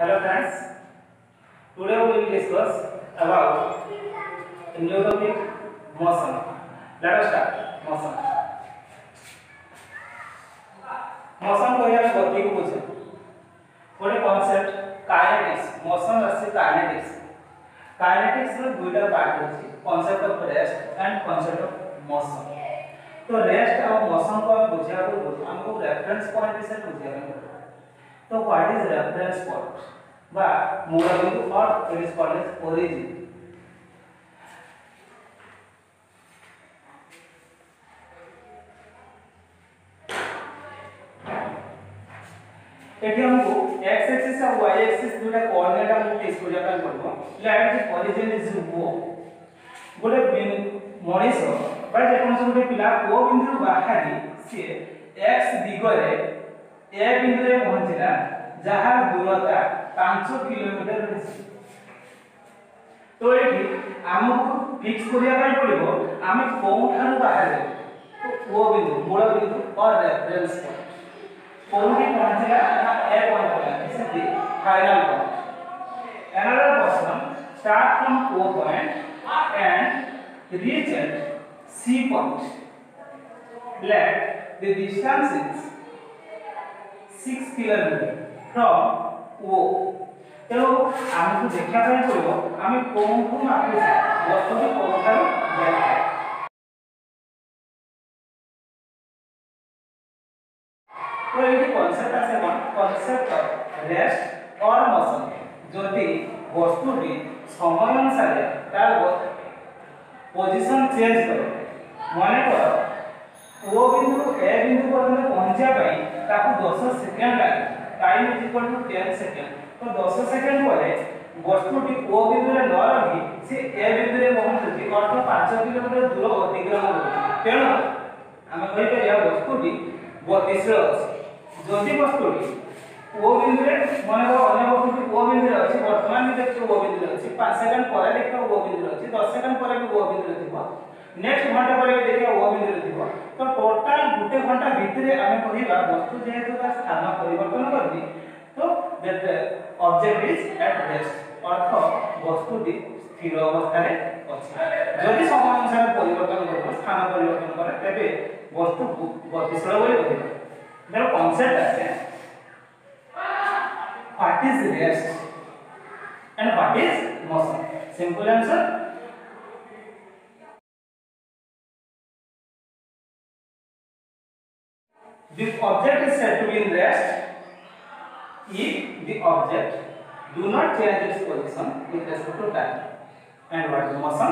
Hello friends, today we will discuss about neurotonic motion. Let us start motion. Motion को यार गति को बोलते हैं पूरे कॉन्सेप्ट काइनेटिक्स मोशन रस्सी काइनेटिक्स काइनेटिक्स में दो डर बात होती है. Concept of rest and concept of motion तो रेस्ट और मोशन को आप बुझिया तो हमको रेफरेंस पॉइंट से बुझिया को तो व्हाट इज़ रेफरेंस पॉइंट बा मूल बिंदु और it is called as origin x axis और y एक्सिस दुटा कोऑर्डिनेट हम इसको जाकर करबो लाइन जे ओरिजिन इज़ वो बोले बिन मणिस बा जे कोन से पिला को बिंदु बाहा से x दिगरे ଏ ବିନ୍ଦୁରେ ପହଞ୍ଚିଲା ଯାହା ଦୂରତା 5 କିଲୋମିଟର ରହିଛି ତ ଏଠି ଆମକୁ ଫିକ୍ସ କରିବା ପାଇଁ ପଡିବ ଆମେ କୋଉଠାରୁ ବାହାରିଲେ ଓ ବିନ୍ଦୁ ମୂଳ ବିନ୍ଦୁ ଅର ରେଫରେନ୍ସ ପଏଣ୍ଟ କୋଉଠି ପହଞ୍ଚିଲା ନା ଏ ପଏଣ୍ଟ ପହଞ୍ଚିଲା ସେ final point another person start from o point and reach at c point let the distance is 6 kilometre from O তেণু আমি দেখা পড়ব আমি কোণু মাপুছে বস্তুটি কোণঠার তো এই কনসেপ্ট আছে কোন concept of rest or motion যদি বস্তুটি সময় অনুসারে তার পজিশন চেঞ্জ করে মনে কর ओ बिंदु ए बिंदु पर हमें पहुँचा पाई ताको 10 सेकंड लागे time is equal to 10 second तो 10 सेकंड परे वस्तुटी ओ बिंदु रे न रही से ए बिंदु रे पहुंचुची अर्थ 5 किलोमीटर दूर अतिक्रम हो तेन करुची कह आम कही वस्तु वस्तुटी गतिशील अछि। वस्तु वस्तुटी ओ बिंदु रे, माने को अन्य वस्तुटी ओ बिंदु रे अछि। वर्तमान में देखियो ओ बिंदु रे अछि। 5 सेकंड परे देखियो ओ बिंदु रे अछि। 10 सेकंड परे भी ओ बिंदु रे थिबो নেক্সট ঘন্টা পরে বি দেখো ও বিন্দুরে থিব তো টোটাল গুটে ঘন্টা ভিতরে আমি কহিবা বস্তু যেহেতু তার স্থান পরিবর্তন করবি তো that object is at rest অর্থ বস্তুটি স্থির অবস্থায় ଅଛି যদি সময় অনুসারে পরিবর্তন করব স্থান পরিবর্তন করে তবে বস্তু গতিশীল বলে কহিবা there concept আছে। What is rest? And what is motion? Simple answer the object is said to be in rest if the object do not change its position with respect to time and what is motion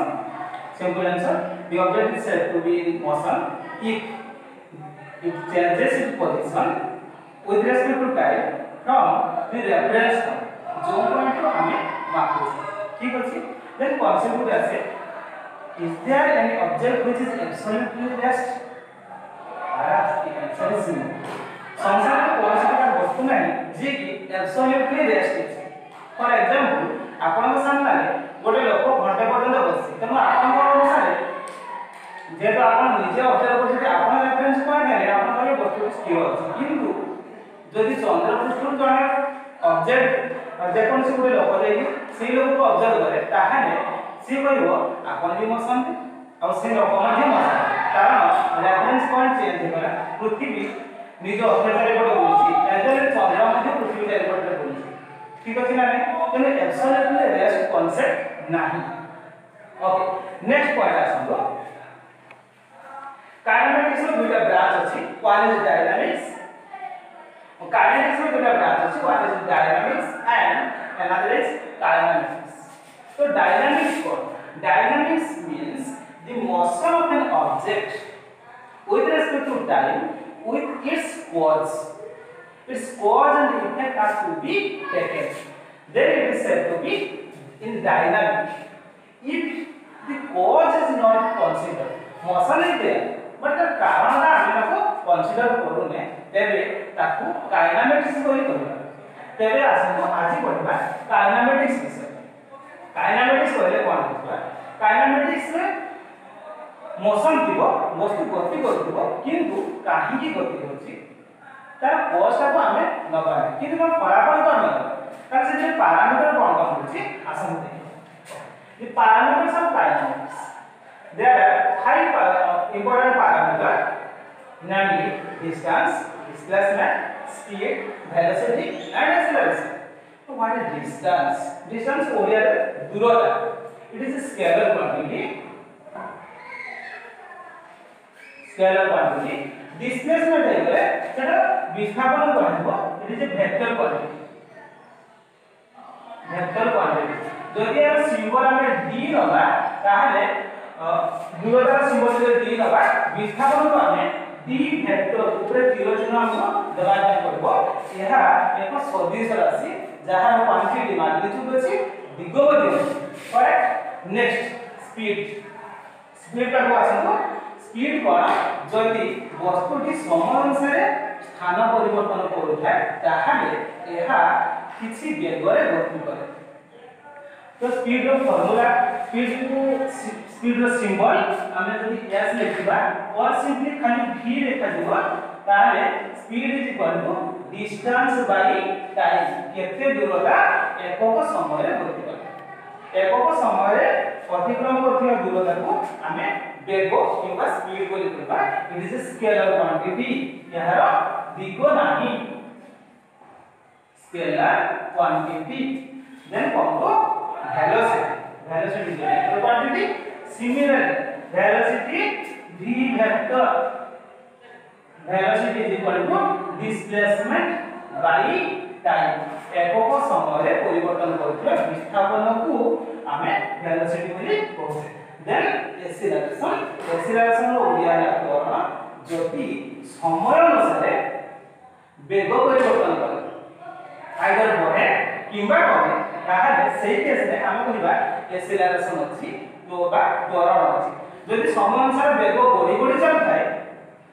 simple answer the object is said to be in motion if it changes its position with respect to time from the reference point जो point को हमें मापू ठीक अछि then concept good आसे is there any object which is absolutely rest Perhaps the answer is no. Samsara કોઈસાકર વસ્તુ નહીં જે કે એબ્સોલ્યુટલી રેસ્ટ છે ફોર એક્ઝામ્પલ આપણଙ୍କ સાମ୍ନାରେ ଲୋକ ଘଣ୍ଟେ ପର୍ଯ୍ୟନ୍ତ ବସିଛି ତେଣୁ ଆପଣଙ୍କ ଅନୁସାରେ ଯେହେତୁ ଆପଣ ନିଜେ ଅବଜର୍ଭ କରୁଛନ୍ତି ଆପଣ ରେଫରେନ୍ସ ପଏଣ୍ଟ ନେଲେ ଆପଣ କହିଲେ ବସ୍ତୁଟି ସ୍ଥିର ଅଛି କିନ୍ତୁ ଯଦି ଚନ୍ଦ୍ରପୃଷ୍ଠରୁ ଜଣେ ଅବଜେକ୍ଟ ଯେକୌଣସି ଗୋଟେ ଲୋକ ଯାଇକି ସେଇ ଲୋକକୁ ଅବଜର୍ଭ କରେ ତାହେଲେ ସିଏ କହିବ ଆପଣ ବି ମଶାନ୍ତି ଆଉ ସେ ଲୋକ ମଧ୍ୟ ମଶାନ୍ତି କାରଣ ଲାଭ୍ରାନ୍ସ ପଏଣ୍ଟ ଚେଞ୍ଜ ଦ୍ୱାରା ପୃଥିବୀ ନିଜ ଅକ୍ଷ ଚାରିପଟେ ବୁଲୁଛି ଏଜରେ ଚନ୍ଦ୍ର ମଧ୍ୟ ପୃଥିବୀ ଚାରିପଟେ ବୁଲୁଛି ଠିକ ଅଛି ନା ନାହିଁ ତେଣୁ ଏବ୍ସଲ୍ୟୁଟଲି ରେଷ୍ଟ କନସେପ୍ଟ ନାହିଁ ଓକେ ନେକ୍ସଟ ପଏଣ୍ଟ ଆସନ୍ତୁ କାଇନେଟିକ୍ସ ର ଦୁଇଟା ବ୍ରାଞ୍ଚ ଅଛି ୱାନ୍ ଇଜ ଡାଇନାମିକ୍ସ କାଇନେଟିକ୍ସ ର ଦୁଇଟା ବ୍ରାଞ୍ଚ ଅଛି one is dynamics and another is dynamics so dynamics what dynamics means the motion of an object with respect to time with its cause. Its cause and effect has to be taken. Then it is said to be in dynamic. If the cause is not considered, motion is there, but the कारणटा आमे को consider करू ने तेबे ताकू kinematics कोई कहू tebe आसनो आजि पढबा काइनेमेटिक्स kinematics काइनेमेटिक्स कहले कोन होतबा काइनेमेटिक्स में মোশন থিব বস্তু গতি করুব কিন্তু কাহিকি গতি হচ্ছে তার কোষটাকে আমি নবা কিন্তু কোন ফলাফল কোন নবা কারণ সেটি প্যারামিটার কোন কোন হচ্ছে আসুন দেখি the parameters R dynamics there are five important parameter namely distance displacement speed velocity and acceleration so what is distance distance ওড়িয়ার দূরতা it is a scalar quantity scalar quantity displacement হইলে সেটা বিস্থাপন কোয়ান্টিব এটা যে ভেক্টর কোয়ান্টিটি ভেক্টর কোয়ান্টিটি যদি আর symbol আমি D নবা তাহলে দূরতার সিম্বল যদি ডি নবা বিস্থাপন তো আমি ডি ভেক্টর উপরে তীর চিহ্ন আমকো দেবা যা করব ଏହା ଏକ ସଦିଶ ରାଶି ଯାହାର କ୍ୱାଣ୍ଟିଟି ମାଗ୍ନିଚ୍ୟୁଡ୍ ଅଛି ଦିଗ ମଧ୍ୟ କରେକ୍ଟ ନେକ୍ସଟ ସ୍ପିଡ ସ୍ପିଡ ଟାକୁ ଆସନ୍ତୁ ସ୍ପିଡ କ'ଣ ଯଦି ବସ୍ତୁଟି ସମୟ ଅନୁସାରେ ସ୍ଥାନ ପରିବର୍ତ୍ତନ କରୁଥାଏ ତାହେଲେ ଏହା କିଛି ବେଗରେ ଗତି କରେ ତ ସ୍ପିଡ ର ଫର୍ମୁଲା ସ୍ପିଡ କୁ ସ୍ପିଡ ର ସିମ୍ବଲ ଆମେ ଯଦି s ଲେଖିବା or simply ଖାଲି v ଲେଖାଯିବ ତାହେଲେ speed is equal to distance by time କେତେ ଦୂରତା ଏକକ ସମୟରେ ଗତି କରେ ଏକକ ସମୟରେ ଅତିକ୍ରମ କରୁଥିବା ଦୂରତାକୁ ଆମେ देखो इनका स्पीड को लिखूँगा it is a scalar quantity यार दिगो नाही। स्केलर क्वांटिटी देन कौन को velocity velocity is a scalar quantity similar velocity V vector velocity is equal to displacement by time একক সময়ে পরিবর্তন করুଥିବା বিস্থাপনକୁ ଆମେ ভেলোসিটি ବୋଲି କହୁଛେ then acceleration acceleration ର ଓଡ଼ିଆ ବ୍ୟାକରଣ ଯଦି ସମୟ ଅନୁସାରେ ବେଗ ପରିବର୍ତ୍ତନ କରେ ଆଇଦର ବଢେ କିମ୍ବା କମେ ତାହେଲେ ସେଇ କେସରେ ଆମେ କହିବା ଏସିଲାରେସନ ଅଛି ତ ବା ତ୍ୱରଣ ଅଛି ଯଦି ସମୟ ଅନୁସାରେ ବେଗ ବଢି ବଢି ଚାଲିଥାଏ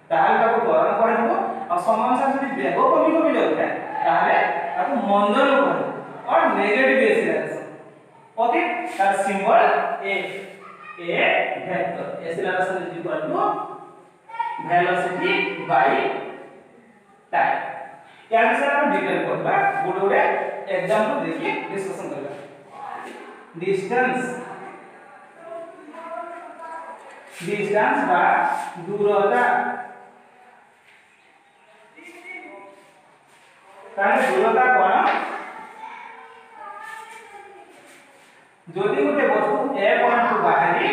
ତାହେଲେ ତାକୁ ତ୍ୱରଣ କୁହାଯିବ ଆଉ ସମୟ ଅନୁସାରେ ଯଦି ବେଗ କମି କମି ଯାଉଥାଏ ତାହେଲେ ତାକୁ ମନ୍ଦନ କୁହାଯିବ ଅର ନେଗେଟିଭ ଏସିଲାରେସନ ଓକେ ତାର symbol a, vector acceleration is equal to velocity by time. या विषय हम डिटेल करबा गुड गुड एग्जांपल देखि डिस्कशन करबा डिस्टेंस डिस्टेंस बा दूरता। ताने दूरता कोन ଯଦି ଗୋଟେ ବସ୍ତୁ ଏ ପଏଣ୍ଟରୁ ବାହାରି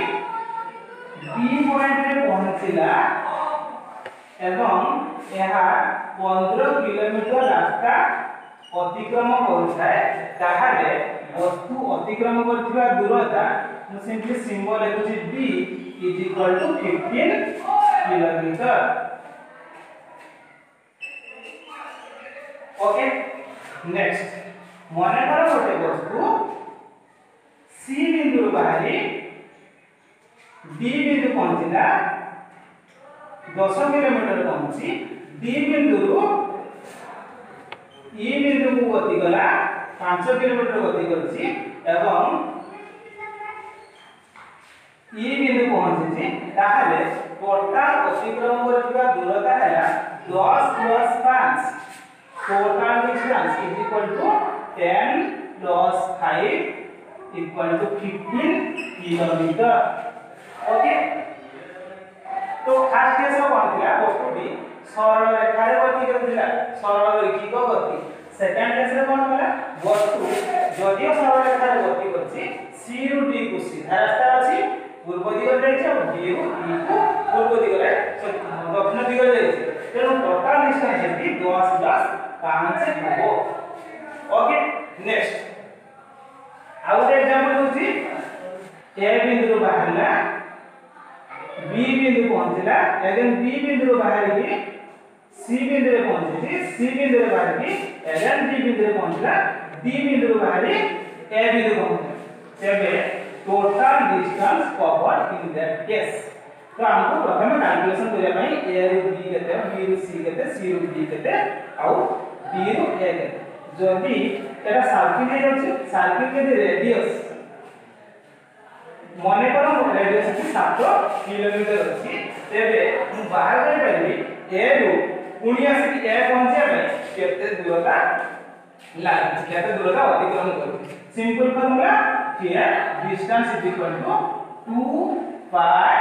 ବି ପଏଣ୍ଟରେ ପହଞ୍ଚିଲା ଏବଂ ଏହା ପନ୍ଦର କିଲୋମିଟର ରାସ୍ତା ଅତିକ୍ରମ କରୁଥାଏ ତାହେଲେ ବସ୍ତୁ ଅତିକ୍ରମ କରୁଥିବା ଦୂରତା ମୁଁ ସିମ୍ପଲି ସିମ୍ବଲ ଲେଖୁଛି B is equal to fifteen kilometre okay next ମନେକର ଗୋଟେ ବସ୍ତୁ ಸಿ ಬಿಂದು ಬಾರಿ ಡಿ ಬಿಂದು ಪಹଞ୍ଚିଲା ଦଶ କିଲୋମିଟର ପହଞ୍ଚି ଦି ବିନ୍ଦୁରୁ ଇ ବିନ୍ଦୁକୁ ଗତି କଲା ପାଞ୍ଚ କିଲୋମିଟର ଗତି କରିଛି ଏବଂ ଇ ବିନ୍ଦୁ ପହଞ୍ଚିଛି ତାହେଲେ ଟୋଟାଲ ଅତିକ୍ରମ କରିଥିବା ଦୂରତା ହେଲା ଦଶ ପ୍ଲସ୍ ପାଞ୍ଚ total distance is equal to ten plus five equal to 15 kilometre okay तो खास केस कौन थिला वस्तुटी सरल रेखा गति करथिला सरल रैखिक गति। सेकंड केस कौन होला वस्तु। जदियो सरल रेखा गति करछि सी रु डी को सीधा रास्ता अछि पूर्व दिगरे डी रु डी को पूर्व दिगरे दक्षिण दिगरे जाइछ तेनु टोटल डिस्टेंस हेति 10 ओके नेक्स्ट ଆଉ ଗୋଟେ ଏକ୍ସାମ୍ପଲ ଦଉଛି ଏ ବିନ୍ଦୁରୁ ବାହାରିଲା बी बिंदु पहुंचला अगेन बी बिंदु बाहर की सी बिंदु रे पहुंची सी बिंदु रे बाहर की अगेन डी बिंदु रे पहुंचला डी बिंदु रे बाहर ए बिंदु पहुंचला तेबे total distance covered in that case तो हमको प्रथम कैलकुलेशन करिया पई ए रु बी केते बी रु सी केते सी रु डी केते आउ डी रु ए केते যদি এটা সার্কিট হচ্ছে সার্কিটের রেডিয়াস মনে করো রেডিয়াস কি 7 কিলোমিটার আছে তেবে মু বাহার করে পারি এ রু পুনি আসি এ পৌঁছিয়া পাই কেতে দূরতা লাগছে কেতে দূরতা অতিক্রম করবে। Simple formula here distance is equal to 2 pi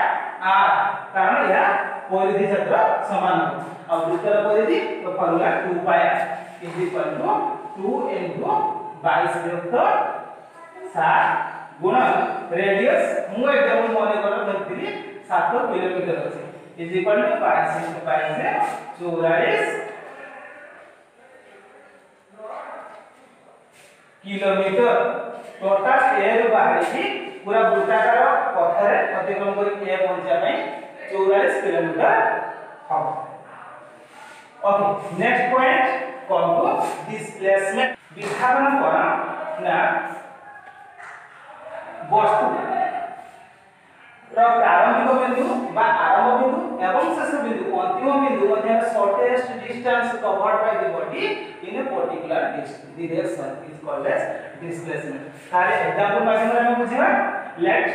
R কারণ এটা পরিধি ক্ষেত্র সমান হবে। আর বৃত্তর পরিধি, তো formula 2 pi R is equal to two into बाईस विरुद्ध सात गुण रेडियस मु एकदम मन कर धरती सात किलोमीटर अच्छे इज़ इक्वल टू बाईस इंटू बाईस किलोमीटर। टोटल एयर रु बाहरी पूरा वृत्ताकार पथरे अतिक्रम कर ए पहुँचा चौरालीस किलोमीटर। हम ओके नेक्स्ट पॉइंट কম্পো ডিসপ্লেসমেন্ট বিস্থাপন করা না বস্তু প্রারম্ভিক বিন্দু বা আরম্ভ বিন্দু এবং শেষ বিন্দু অন্তিম বিন্দু মধ্যে shortest distance covered by the body in a particular direction is called as displacement তাহলে এক্সাম্পল মাধ্যমে আমরা বুঝিবা let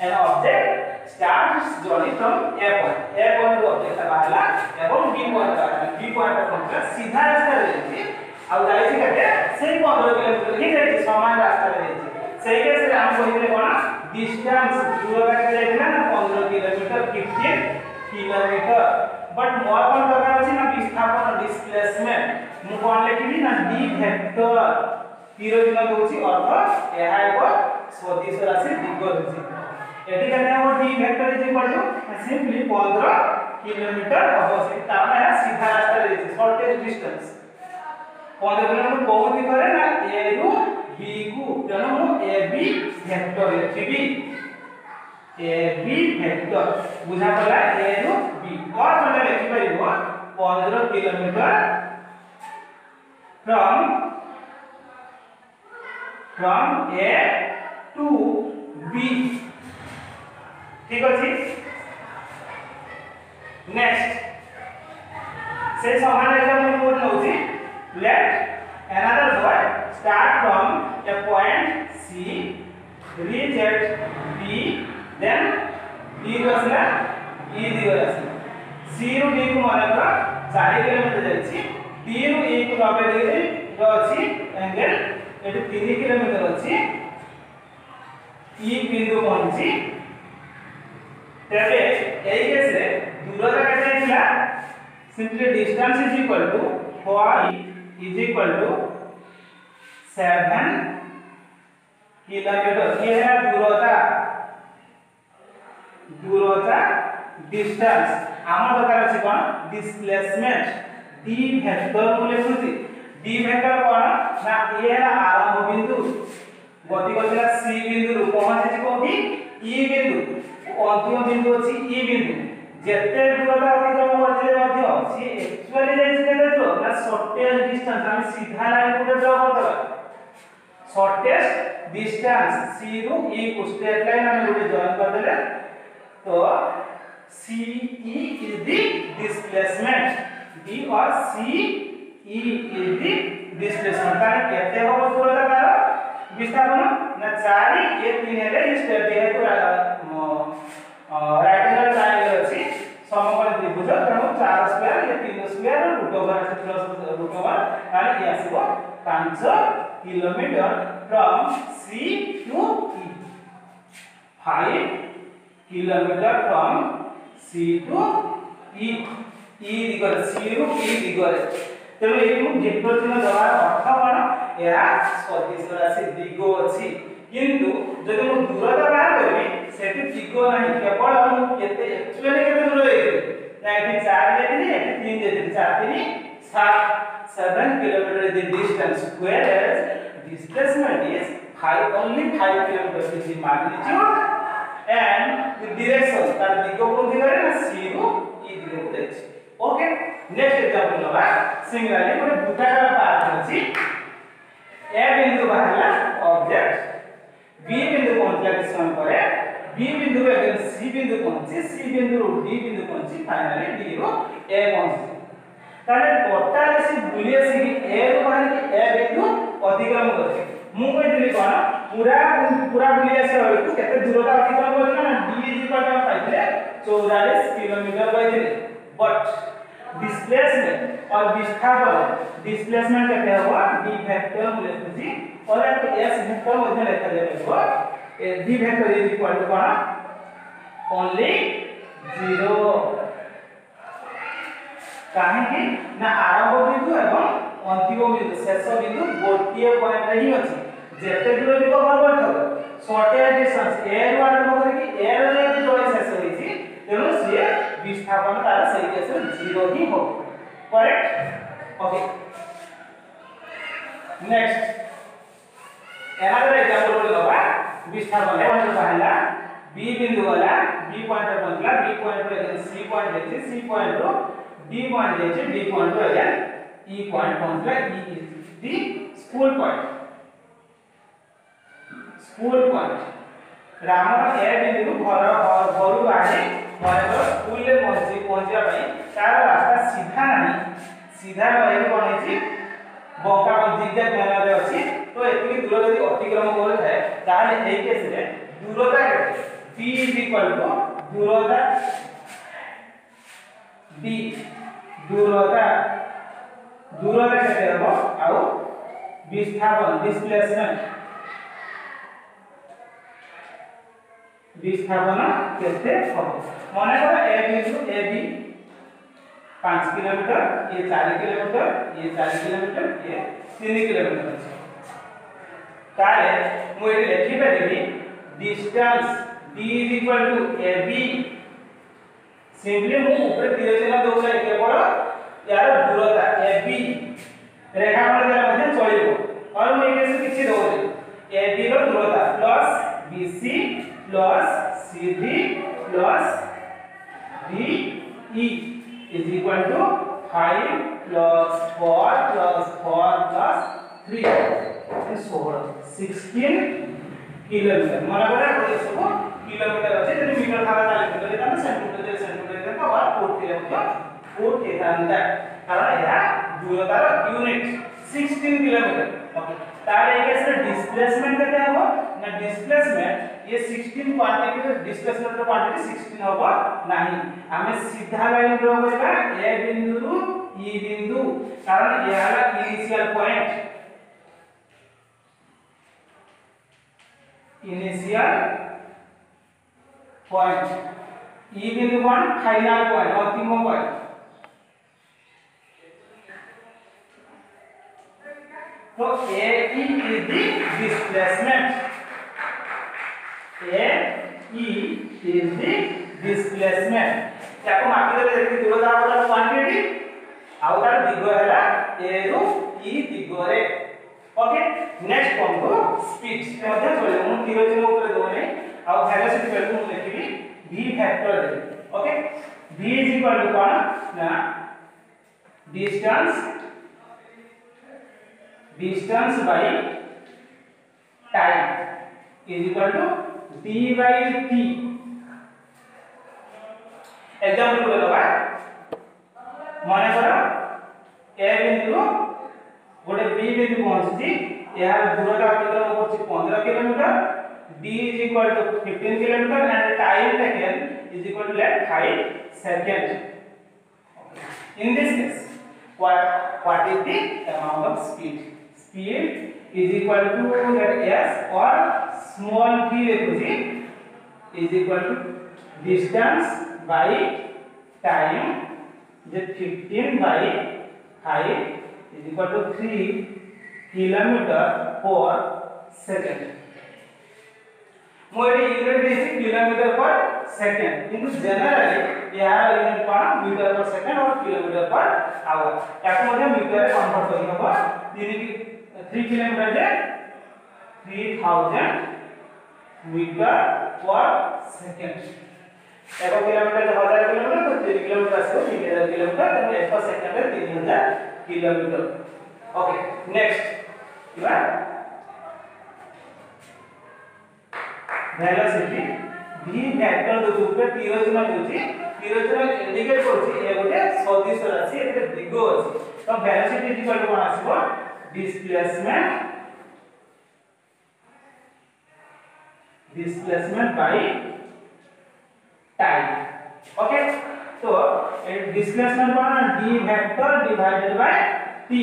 an object starts journey from a point a point ରୁ object ବାହାରିଲା ଏବଂ b point ବାହାରିଲା b point ପହଞ୍ଚିଲା ସିଧା ରାସ୍ତାରେ ଯାଇଛି ଆଉ ଯାଇଛି କେତେ ସେଇ 15 କିଲୋମିଟର ହିଁ ଯାଇଛି ସମାନ ରାସ୍ତାରେ ଯାଇଛି ସେଇ କେସରେ ଆମେ କହିଥିଲେ କ'ଣ डिस्टेंस दूरता के जाइथिला ना 15 किलोमीटर 15 किलोमीटर बट मोर कोन दरकार अछि ना विस्थापन डिस्प्लेसमेंट मु कोन लिखिबि ना d वेक्टर तीर चिन्ह दोछि अर्थ एहा एक सदिश राशि दिग दोछि यदि करना है वो d vector is equal to simply 15 kilometre होबो से ताने सीधा रास्ता ले रे शॉर्टेस्ट डिस्टेंस 15 किलोमीटर बहुत ही करे ना? A रू b को जनो मु ab वेक्टर लिखिबी ab वेक्टर बुझा पड़ा a रू b और मैंने लिखि परबो 15 kilometre from from a to b. ঠিক আছে নেক্সট সেই সমান এক্সাম্পল কোড নউছি let another boy start from a point c reach at b then d కు వస్తున్నా e దిగు వస్తున్నా c ను d కు మనకు 40 కిలోమీటర్ జరిచి d ను e కు 90 డిగ్రీ లో వచ్చి యాంగిల్ ఎటు 3 కిలోమీటర్ వచ్చి ఈ బిందు పహంచి ତେବେ এই কেসে দূরতা কেটে ଥିଲା simply distance is equal to 4 is equal to seven kilometre ये है दूरता दूरता डिस्टेंस आम दरकार अछि कोन डिस्प्लेसमेंट डी वेक्टर को लिखुछि डी वेक्टर कोन ना ये है आरंभ बिंदु गति करला सी बिंदु रु पहुंचे छि कोठी অন্তিম বিন্দু হচ্ছে ই বিন্দু যেতে দূরতা অতিক্রম করছিলে মধ্য সি একচুয়ালি যাইছে কেতে দূর না শর্টেস্ট ডিসটেন্স আমি সিধা লাইন কোটে ড্র করদবা শর্টেস্ট ডিসটেন্स সি রু ই কো স্ট্রেট লাইন আমি রুটে জয়েন করে দিলে তো C E is the displacement D or C E is the displacement তাহলে কেতে হবে দূরতা তার বিস্তারণ तार विस्थापन ना 4 ये 3 हेले स्टेप जेहेतु राइट एंगल ट्रायंगल अछि समकोण त्रिभुज तेणु 4 स्क्वायर ये 3 square root over plus root over तारे ये आसीबो 5 kilometer from C to E. 5 kilometer from C to E. E ଦିଗରେ C ରୁ E ଦିଗରେ ତେଣୁ ଏକୁ ଯୁକ୍ତ ଚିହ୍ନ ଦେବାର ଅର୍ଥ କ'ଣ ଏହା ସଦିଶ ରାଶି ଦିଗ ଅଛି କିନ୍ତୁ ଯଦି ମୁଁ ଦୂରତା ବାହାର କରିବି ସେଠି ଦିଗ ନାହିଁ କେବଳ ମୁଁ କେତେ ଆକ୍ଚୁଆଲି କେତେ ଦୂର ଯାଇଥିଲି ନା ଏଠି ଚାରି ଯାଇଥିଲି ଏଠି ତିନି ଯାଇଥିଲି ଚାରି ତିନି ସାତ seven kilometre is the distance whereas displacement is five only five kilometers is the magnitude and the direction that we go from the area zero is the direction. Okay next example నବା సింగులారి ଗୋଟେ ବୃତ୍ତାକାର park ଅଛି ଏ ବିନ୍ଦୁ ବାହାରିଲା object ବି ବିନ୍ଦୁ ପହଞ୍ଚିଲା କିଛି ସମୟ ପରେ बी बिंदु पे अगर सी बिंदु पहुंचे सी बिंदु रो डी बिंदु पहुंचे फाइनली डी रो ए पहुंचे ताले पट्टा रे सी बुली आसी कि ए रो बाहर कि ए बिंदु अतिक्रम करछे मु कहतली कोन पूरा पूरा बुली आसी बेलू केते दूरता अतिक्रम करछे ना डी इज इक्वल टू पाइले 44 किलोमीटर कहतली बट डिस्प्लेसमेंट और विस्थापन डिस्प्लेसमेंट का क्या हुआ डी वेक्टर में लिख और एक एस वेक्टर में लिख इसको A D vector is equal to कोना? ओनली ज़ीरो काहे कि ना आरंभ बिंदु एवं अंतिम बिंदु, शेष बिंदु गोटिए पॉइंट ही अछि जेते दूर लिखो बराबर थब शॉर्टेड डिस्टेंस एयर वाटर आरंभ कि एयर रे जो शेष होई होइछि तेनो सिए विस्थापन का में ज़ीरो ही हो correct okay next another example को लेबा विस्थापन है जो पहला बी बिंदु वाला बी पॉइंट पर बनला बी पॉइंट पर अगेन सी पॉइंट जैसे सी पॉइंट पर डी पॉइंट जैसे डी पॉइंट पर अगेन ई पॉइंट बनला E is the school point school point Ramar ए बिंदु, घर घर घरू बाहर ମନେକର ସ୍କୁଲରେ ପହଞ୍ଚି ପହଞ୍ଚିବା ପାଇଁ ତାର ରାସ୍ତା ସିଧା ନାହିଁ ସିଧା ରହିକି କ'ଣ ହେଇଛି ବଙ୍କା ଜିଗଜାଗ ମ୍ୟାନରରେ ଅଛି ତ ଏତିକି ଦୂର ଯଦି ଅତିକ୍ରମ କରୁଥାଏ ତାହେଲେ ଏଇ କେସରେ ଦୂରତା କେତେ d is equal to ଦୂରତା d ଦୂରତା ଦୂରତା କେତେ ହେବ ଆଉ ବିସ୍ଥାପନ ଡିସପ୍ଲେସମେଣ୍ଟ বিস্থাপনা কেতে হবে মনে কর এ বিন্দু এ বি পাঁচ কিলোমিটার ইয়ে চারি কিলোমিটার ইয়ে চারি কিলোমিটার ইয়ে তিন কিলোমিটার আছে তাহলে মু এটি লিখিপারি distance D is equal to A B simply মু উপরে তীর চিহ্ন দৌছে কেবল ইয়ার দূরতা এ বি রেখা পরে দেলে মধ্যে চলিব আর মু এটি কিছু দৌছে এ বি র দূরতা plus BC plus CD plus DE is equal to 5 plus 4 plus 4 plus 3 and so on 16 kilometre मना करे वो इसको किलोमीटर আছে যদি মিটার থাকা তাহলে মিটার এটা না সেন্টিমিটার দিয়ে সেন্টিমিটার এটা আবার ফুট দিয়ে হলো ফুট এটা আনতে কারণ এটা দূরতার ইউনিট 16 কিলোমিটার ওকে তাহলে এই কেসে ডিসপ্লেসমেন্ট কত হবে না ডিসপ্লেসমেন্ট ये 16 क्वांटिटी डिस्प्लेसमेंट रो क्वांटिटी 16 हबो नाही आमे सीधा लाइन ड्रा करबा ए बिंदु रु ई बिंदु कारण ये हला initial point initial point E बिंदु कौन फाइनल पॉइंट अंतिम पॉइंट तो A the displacement A E is the displacement याको मापी देले देखि दूरता होला क्वांटिटी ଆଉ ତାର ଦିଗ ହେଲା a ରୁ e ଦିଗରେ ओके नेक्स्ट फॉर्म को स्पीड से ମଧ୍ୟ ଚଳିବ ମୁଁ ତୀର ଚିହ୍ନ ଉପରେ ଦଉନି ଆଉ ଭେଲୋସିଟି ବେଳକୁ ମୁଁ ଲେଖିବି v ଫ୍ୟାକ୍ଟର ଦେବି okay v is equal to କ'ଣ ନା distance distance by time is equal to D by P example को लेबा माने करो ए बिंदु गोटे बी बिंदु पहुँची यार दूरता अतिक्रम करछि 15 kilometre d is equal to 15 kilometer and time taken is equal to like 5 second in this case what what is the amount of speed speed is equal to that s or small v requisite is equal to distance by time that 15 by 5 is equal to 3 kilometer per second. More unit basic kilometre per second किंतु generally यार unit कोन metre per second और kilometre per hour याको मध्ये metre रे convert करि हबो जेने कि थ्री किलोमीटर से three thousand metre per second एक किलोमीटर जब हज़ार किलोमीटर तो तीन किलोमीटर से तीन हज़ार किलोमीटर तो एक पर सेकेंड में तीन हज़ार किलोमीटर ओके नेक्स्ट इबा वेलोसिटी v वेक्टर जो ऊपर में चिन्ह मिलुची तीर चिन्ह इंडिकेट करुची ए गोटे सदिश राशि एते दिगो अछि तो वेलोसिटी इक्वल टू कोन आसीबो displacement displacement by time. Okay? Displacement कौन है d vector divided by t.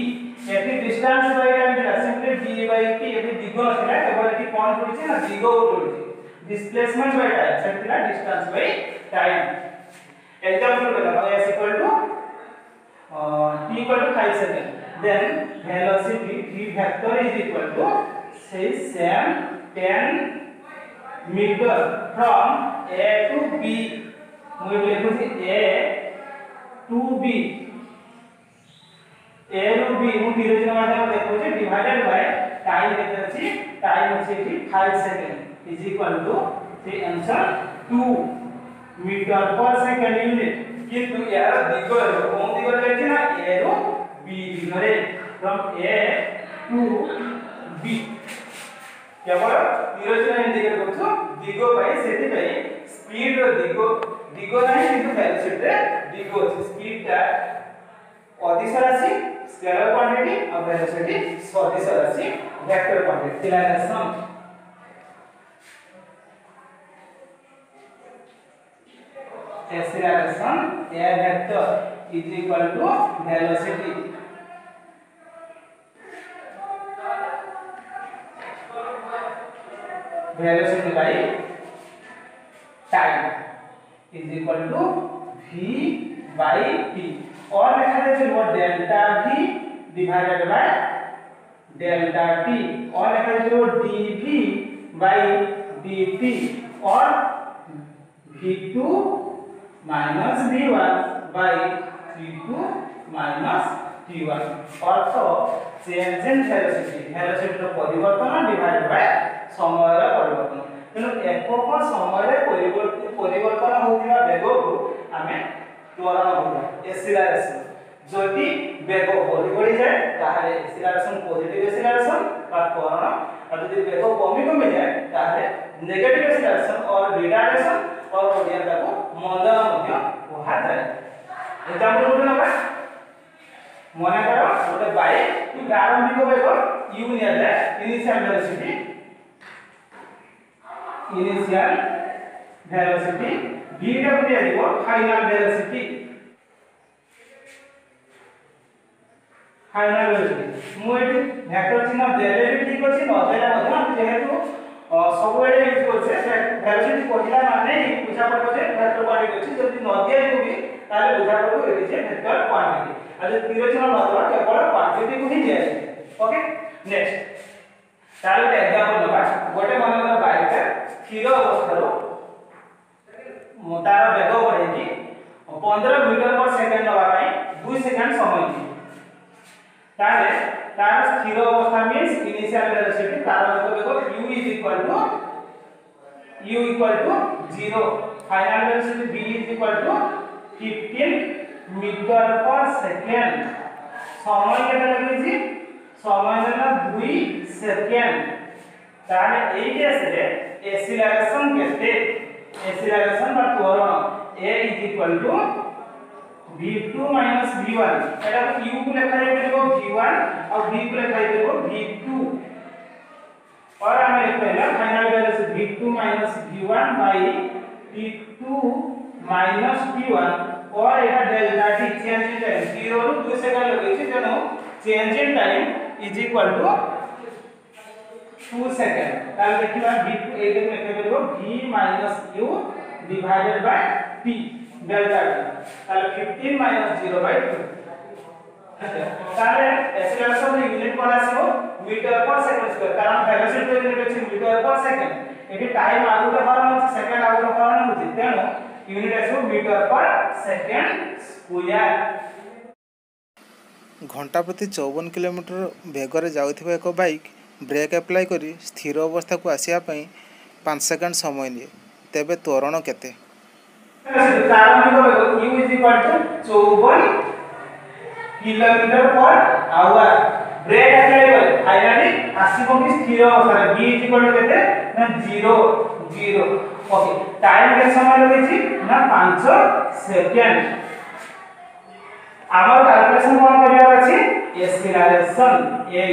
Distance by time थिला सिंपली d बाय t दिग थिला केवल एटी कोन पड़िछि ना दिग पड़िछि डिस्प्लेसमेंट बाय टाइम सेट थिला डिस्टेंस बाय टाइम एग्जांपल देखो s equal to t equal to 5 second then velocity v vector is equal to say same 10 meter from a to b ମୁଁ ଲେଖୁଛି a to b a to b ମୁଁ ବିରୋଧୀ ନମ୍ବରଟା ଲେଖୁଛି divided by time କେତେ ଅଛି time ଅଛି ଏଠି 5 second is equal to the answer two meter per second unit କିନ୍ତୁ ଏହାର कौन କୋଉ ଦିଗରେ ଯାଇଛି ना a ରୁ b দিগরে from a to b cable বিরোচনা indicate করছো দিগ পাই সেটিপাই স্পিড র দিগ দিগ নাই কিন্তু ভেলোসিটি রে দিগ আছে স্পিডটা অদিশ রাশি স্কেলার কোয়ান্টিটি আর ভেলোসিটি সদিশ রাশি vector quantity acceleration acceleration a vector is equal to velocity velocity by time is equal to v by t और लिखा जाए वो delta v divided by delta t और लिखा जाए वो dv by dt और v2 minus v1 by v2 minus t1 অর্থ চেঞ্জ ইন ভেলোসিটি ভেলোসিটির পরিবর্তন ডিভাইড বাই ସମୟର ପରିବର୍ତ୍ତନ ତେଣୁ ଏକକ ସମୟରେ ପରିବର୍ତ୍ତନ ହେଉଥିବା ବେଗକୁ ଆମେ ତ୍ୱରଣ କହିବା ଏସିଲାରେସନ ଯଦି ବେଗ ବଢି ବଢିଯାଏ ତାହେଲେ ଏସିଲାରେସନ ପଜିଟିଭ ଏସିଲାରେସନ ବା ତ୍ୱରଣ ଆଉ ଯଦି ବେଗ କମି କମି ଯାଏ ତାହେଲେ ନେଗେଟିଭ ଏସିଲାରେସନ ଅର ରିଟାର୍ଡେସନ ଅର ଓଡ଼ିଆ ତାକୁ ମନ୍ଦନ ମଧ୍ୟ କୁହାଯାଏ ଏକ୍ସାମ୍ପଲ ଗୋଟେ ନେବା ମନେକର ଗୋଟେ ବାଇକ୍ ପ୍ରାରମ୍ଭିକ ବେଗ u ନିଆଯାଏ initial velocity initial velocity v ଟା କୁ ଦିଆଯିବ final velocity final velocity ମୁଁ ଏଠି ଭେକ୍ଟର ଚିହ୍ନ ଦେଲେ ବି ଠିକ ଅଛି ନ ଦେଲେ ମଧ୍ୟ ଆମେ ଯେହେତୁ ସବୁବେଳେ ୟୁଜ କରୁଛେ ଭେଲୋସିଟି କହିଲା ମାନେ ହିଁ ବୁଝା ପଡ଼ିବ ଯେ ଭେକ୍ଟର କ୍ୱାଣ୍ଟିଟି ଅଛି ଯଦି ନ ଦିଆଯିବ ବି ତାହେଲେ ବୁଝା ପଡ଼ିବ ଏଠି ଯେ ଭେକ୍ଟର କ୍ୱାଣ୍ଟିଟି ଆଉ ଯଦି ତୀର ଚିହ୍ନ ନ ଦେବା କେବଳ କ୍ୱାଣ୍ଟିଟିକୁ ହିଁ ଦିଆଯିବ ଓକେ ନେକ୍ସଟ ତାହେଲେ ଗୋଟେ ଏକ୍ସାମ୍ପଲ ନେବା ଗୋଟେ ମନେକର ବାଇକଟା ସ୍ଥିର ଅବସ୍ଥାରୁ ତାର ବେଗ ବଢେଇକି ପନ୍ଦର ମିଟର ପର ସେକେଣ୍ଡ ନେବା ପାଇଁ ଦୁଇ ସେକେଣ୍ଡ ସମୟ ଦିଏ ତାହେଲେ ତାର ସ୍ଥିର ଅବସ୍ଥା ମିନ୍ସ ଇନିସିଆଲ ଭେଲୋସିଟି ପ୍ରାରମ୍ଭିକ ବେଗ u is equal to u equal to 0 final velocity v is equal to 15 meter per second সময় কেটে লাগিয়েছি সময় হলো 2 সেকেন্ড তাহলে এই কেসে এসিলারেশন কেতে এসিলারেশন বা ত্বরণ a is equal to v2 minus v1 এটা u को লেখা যাবে দেখো v1 और v को লেখা যাবে দেখো v2 और हमें लिखते हैं final velocity v2 minus v1 by t2 -p1 और एटा delta t change in time 0 ରୁ 2 સેકન્ડ લગી છે તેનો change in time is equal to 2 second তাহলে দেখিবা v এইটা লেখা পড়ব v u divided by p delta t তাহলে 15 0 বাই 2 তাহলে এসিলেশন ইউনিট কোন আসিব মিটার পার সেকেন্ড স্কয়ার কারণ ভেলোসিটি ইউনিট আছে মিটার পার সেকেন্ড এটি টাইম আগুটা হওয়ার আছে সেকেন্ড আগুটা হওয়ার আছে তেনো unit as meter per second square. ঘণ্টা প্রতি চৌবন কিলোমিটর বেগরে যাওয়া এক বাইক ব্রেক আপ্লাই করে স্থির অবস্থা কু আসা পাঁচ সেকেন্ড সময় নিয়ে। তেবে ত্বরণ কেতে ব্রেক আসিব কি স্থির অবস্থায় বি ইজ ওকে টাইম কে সময় লগাইছি না 5 সেকেন্ড আমার ক্যালকুলেশন কোন করিবার আছে এসকিলারেশন a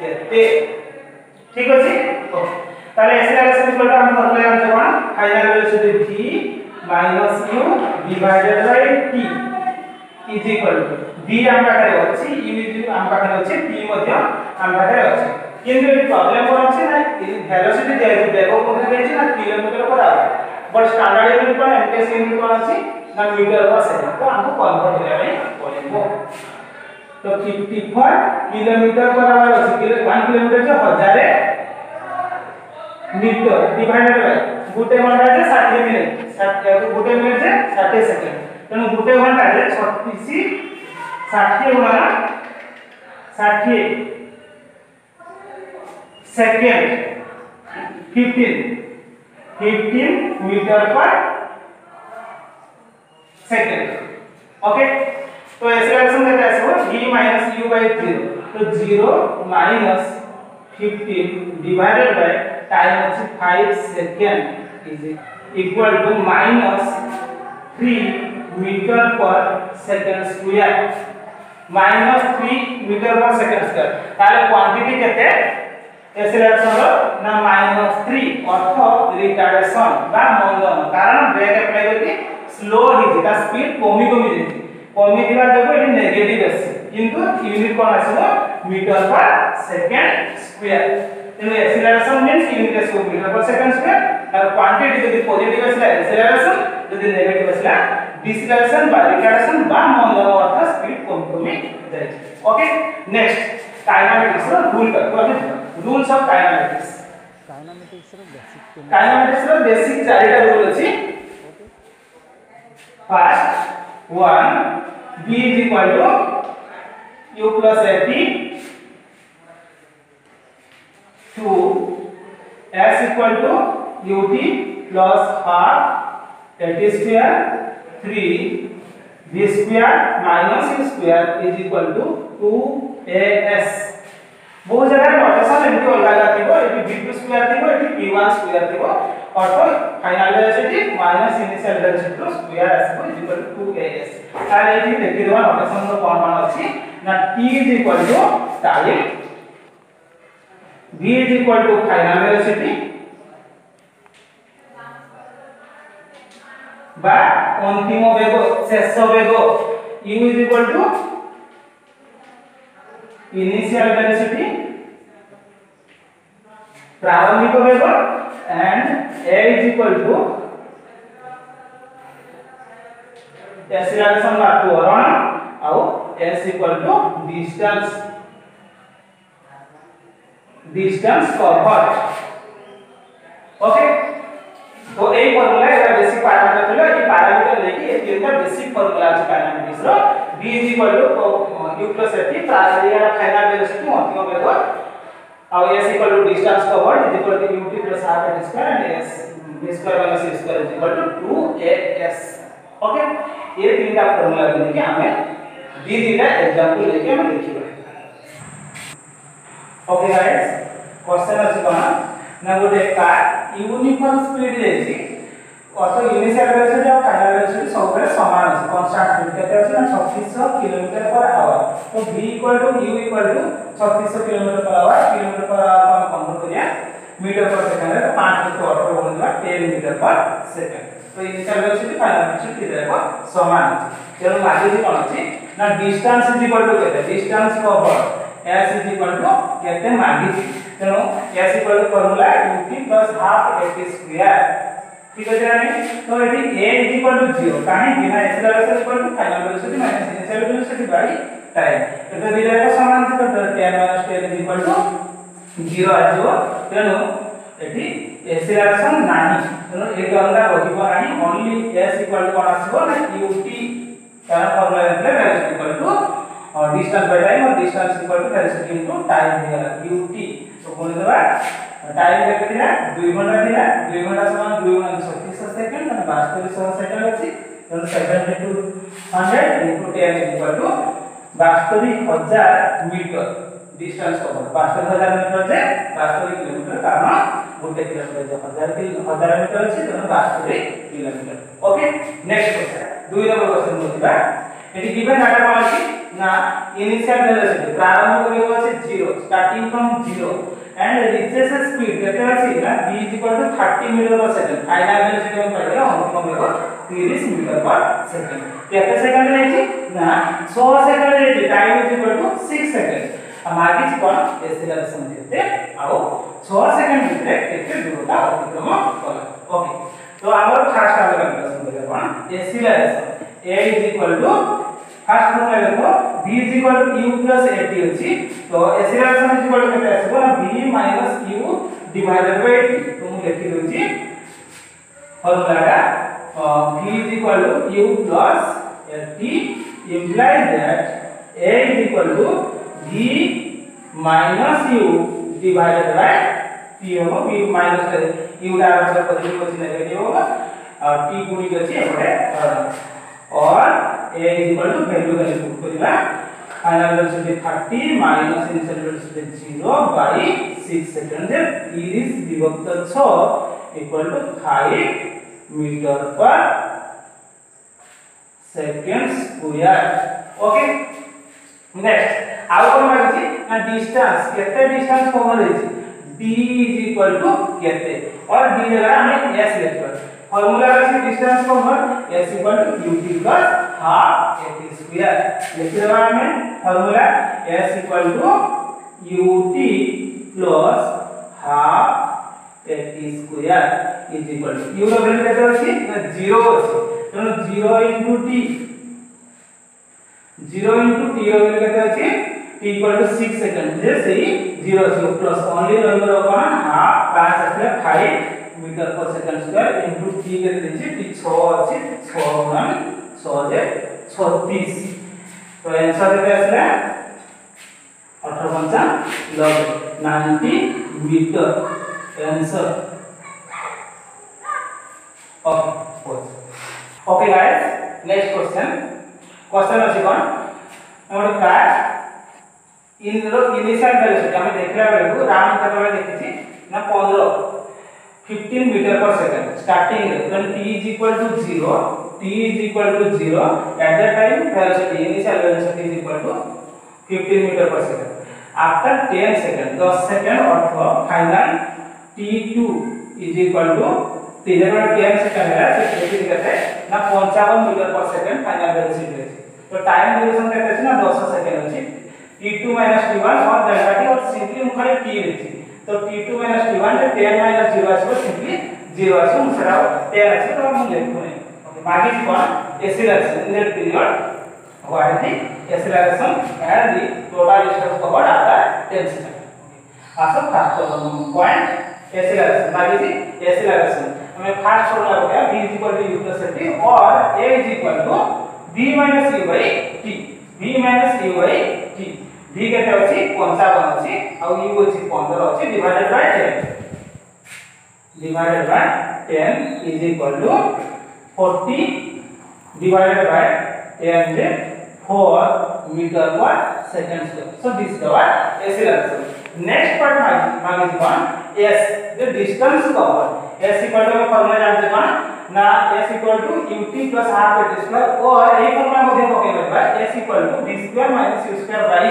কেতে ঠিক আছে? ওকে তাহলে এসকিলারেশন ইকুয়াল টু আমরা ধরলে আছে কোন ফাইনাল ভ্যালু শুধু v minus u divided by t is equal to v আমার কাছে আছে u আমার কাছে আছে t মধ্যে আমার কাছে আছে কিন্তু এই প্রবলেম কোন না, এই ভেলোসিটি দেয়া আছে বেগ কোন আছে না কিলোমিটার পর আছে বাট স্ট্যান্ডার্ড ইউনিট কোন এমটিএস ইউনিট কোন আছে, না মিটার পর সেকেন্ড তো আমরা কনভার্ট করে হবে বলব তো 54 কিলোমিটার পর আওয়ার আছে কিলো 1 কিলোমিটার যে 1000 মিটার ডিভাইডেড বাই গুটে ঘণ্টা যে 60 মিনিট 60 গুটে মিনিট যে 60 সেকেন্ড তাহলে গুটে ঘণ্টা যে 36 60 গুণা 60 second 15 15 metre per second okay तो एक्सेलरेशन कैसे आसो v माइनस u बाय 0 तो 0 माइनस 15 डिवाइडेड बाय टाइम अछि 5 second is equal to minus 3 metre per second square minus 3 metre per second square ताले क्वांटिटी केते एक्सेलरेशन रो ना माइनस 3 अर्थ रिटार्डेशन बा मंदन कारण ब्रेक अप्लाई करके स्लो हिजी ता स्पीड कमी कमी जेती कमी दिबा जको एटी नेगेटिव आसी किंतु यूनिट कोन आसीबो मीटर पर सेकंड स्क्वायर तेनु एक्सेलरेशन मींस यूनिट आसीबो मीटर पर सेकंड स्क्वायर और क्वांटिटी जदि पॉजिटिव आसीला एक्सेलरेशन जदि नेगेटिव आसीला डिसेलरेशन बा रिटार्डेशन बा मंदन अर्थ स्पीड कम कमी जाय ओके नेक्स्ट काइनेमेटिक्स रो रूल कर रूल्स ऑफ़ काइनेमेटिक्स काइनेमेटिक्स रो बेसिक काइनेमेटिक्स रो बेसिक चारिटा रूल अछि first one b is equal to u plus ap 2 s equal to ut plus r that is square 3 v square minus u square is equal to 2as বহু জায়গায় notation এমনি অলগা অলগা থিব এটি v2 square থিব এটি p1 square থিব অর্থাৎ final velocity minus initial velocity র square আসিব equal to 2as তাহলে এটি দেখি দেবা নোটেশন র কোন মান আছে না t is equal to time v is equal to final velocity বা অন্তিম বেগ শেষ বেগ u is equal to initial density प्रारंभिक वेग and a is equal to acceleration by त्वरण आउ s equal to distance distance covered okay तो ए फार्मूला एरा बेसिक पैरामीटर थलो ए पैरामीटर लेके ए तीनटा बेसिक फार्मूला छ काइनेटिक्स रो b इज़ इक्वल टू ड्यूप्लस एथि प्रारंभिक फाइनल वैल्यू सेति अंतिम वैल्यू अब s equal to distance covered is equal to ut plus r का square and s b square minus c square is equal to 2 a s okay ये तीन का फार्मूला लेके हमें दी दी का एग्जांपल लेके हम लिखिबा ओके गाइस क्वेश्चन अछि कोन ना गोटे कार यूनिफॉर्म स्पीड जे अछि কত ইউনিসেফ রয়েছে যা কানাডা রয়েছে সবরে সমান আছে কনস্ট্যান্ট কেতে আছে না 3600 কিলোমিটার পার আওয়ার তো v equal to u equal to 3600 kilometre per hour kilometre per hour को हम कन्वर्ट करिया मीटर पर सेकंड है तो 5 को 18 बोल दिया 10 मीटर पर सेकंड तो इनिशियल वेलोसिटी फाइनल वेलोसिटी देखो समान तेरो लागे जे कोन अछि ना डिस्टेंस इज इक्वल टू केते distance cover s is equal to केते मागी तेरो s equal to formula ut half at square ठीक अछि ना तो यदि a 0 काहे कि ना acceleration equal to final value velocity minus initial velocity by time तो दी जाएगा समान से तो 10 10 इक्वल टू 0 आ जाओ तेनु एठी एक्सेलरेशन नाही तेनु एक अलगा रहिबो नाही ओनली s इक्वल टू कोन आसीबो ना ut तार फॉर्मूला देले वेलोसिटी इक्वल टू और डिस्टेंस बाय टाइम और distance equal to velocity into time हो गया ut तो बोल देबा টাইম দেখছিলা 2 ঘণ্টা দিলা 2 ঘণ্টা সমান 2 ঘণ্টা 36 সেকেন্ড মানে 7200 সেকেন্ড আছে তাহলে 72 100 into 10 equal to 72000 metre distance হব 72000 মিটার যে 72 কিলোমিটার কারণ গোটে কিলোমিটার যে 1000 কিলো 1000 মিটার আছে তাহলে 72 কিলোমিটার ওকে নেক্সট কোশ্চেন দুই নম্বর কোশ্চেন বুঝবা এটি গিভেন ডাটা পাওয়া আছে না ইনিশিয়াল ভ্যালু আছে প্রারম্ভ ভ্যালু আছে 0 starting from 0 and reaches a speed କେତେ ଅଛି ନା v is equal to 30 meter per second final velocity ଆମେ ପାଇଲେ ଅନ୍ତିମ ବେଗ 30 meter per second କେତେ ସେକେଣ୍ଡ ଯାଇଛି ନା 6 ସେକେଣ୍ଡ ଯାଇଛି time is equal to 6 seconds ଆଉ ମାଗିଛି କ'ଣ acceleration କେତେ ଆଉ 6 ସେକେଣ୍ଡ ଭିତରେ କେତେ ଦୂରତା ଅତିକ୍ରମ କଲା ଓକେ ତ ଆମର ଫାର୍ଷ୍ଟ ଆମେ କ୍ୟାଲକୁଲେସନ କରିବା କ'ଣ acceleration a is equal to first formula দেখো v is equal to u plus at ଅଛି তো acceleration is equal to কেতে আসিব না v minus u divided by at তো ମୁଁ ଲେଖି ଦଉଛି ଫର୍ମୁଲାଟା v is equal to u plus at implies that a is equal to v minus u divided by t ହେବ v minus u ଟା ଆମର ପଜିଟିଭ ଅଛି ନେଗେଟିଭ ହେବ ଆଉ t ଗୁଣିତ ଅଛି ଏପଟେ और a इक्वल टू वैल्यू का इनपुट करिबा फाइनल आंसर से 30 माइनस इनिशियल वैल्यू से 0 बाय 6 सेकंड जे 30 विभक्त 6 equal to 5 metre per second square okay next आउ कोन मार छी ना डिस्टेंस केते डिस्टेंस कवर छी d इज़ इक्वल टू केते और d जगह हमें s लिखबा फॉर्मूला আছে distance cover s equal to ut plus half at square लिख देबा हमें formula s equal to ut plus half at square is equal to u ର वैल्यू केते अछि ना 0 अछि तेणु 0 into t 0 into t ର वैल्यू केते अछि t इक्वल टू 6 सेकंड जे सेही 0 0 प्लस ओनली रहइबो कोन हाफ 5 असले 5 metre per second square into t के देछि t 6 अछि 6 गुणन 6 जे 36 तो आंसर केते आसला 18 पंचा लग 90 metre answer okay guys next question question अछि कोन हमर कार इन रो इनिशियल वेलोसिटी हम देखला बेलु राम केतबे देखिछि ना 15 15 meter per second starting when t is equal to 0 t is equal to 0 at that time velocity initial velocity is equal to 15 meter per second after 10 second 10 second earth final t2 is equal to जगह 10 second है से केती कहते ना 55 metre per second final velocity है तो time duration कहते हैं ना 10 सेकंड है t2 t1 और डेल्टा t और सिंपली मुखरे t है तो t2 t1 tan -t1 simply 0 আছে মুছরাও tan আছে তো আমি লিখবো না ওকে বাকি জীবন acceleration in that period what is the acceleration and the total distance covered after 10 seconds আসো ফার্স্ট পয়েন্ট acceleration বাকি যে acceleration हमें फास्ट फॉर्मूला हो गया v equal to u plus t और a is equal to v minus u by t v minus u by t v केते अछि 55 अछि और u अछि 15 अछि divided by 10 divided by 10 is equal to 40 divided by 10 is 4 meter per second square. So this is our acceleration. Next part मागे is one s the distance covered. s equal to formula जानते कौन ना s equal to ut plus half at square और यही formula मध्ये पकेबा बा s equal to b square minus u square by